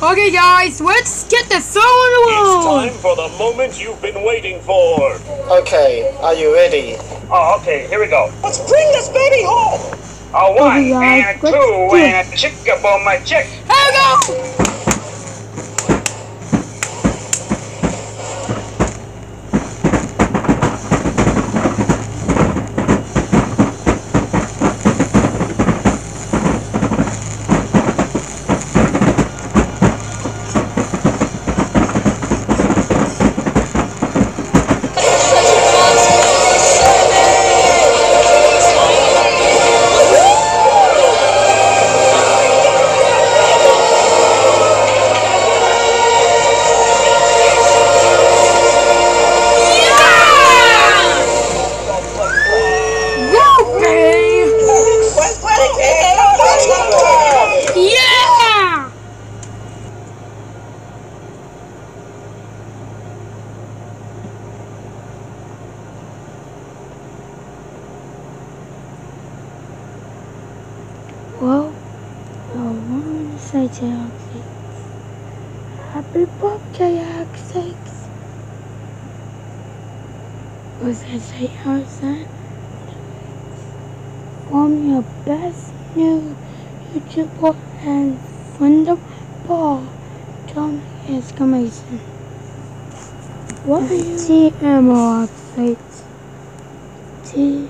Okay, guys, let's get the solo. It's time for the moment you've been waiting for. Okay, are you ready? Oh, okay, here we go. Let's bring this baby home. A one and let's two and chick about my chick. We say Alex, Happy birthday, Alex. Was I say outside? From your best new YouTuber and friend of Paul, John exclamation. What are you? TMO Alex. T